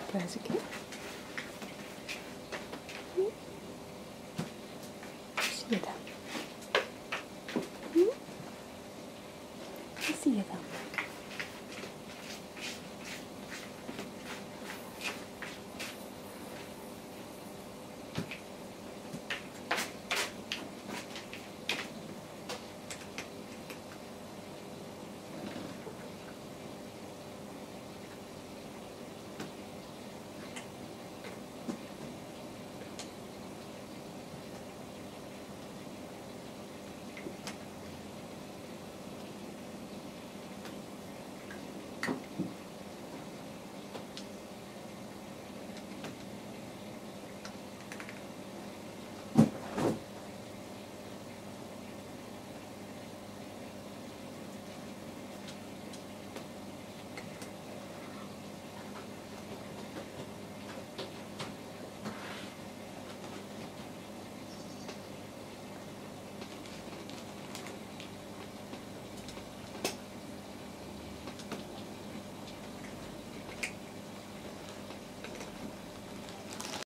네, 보여줄게.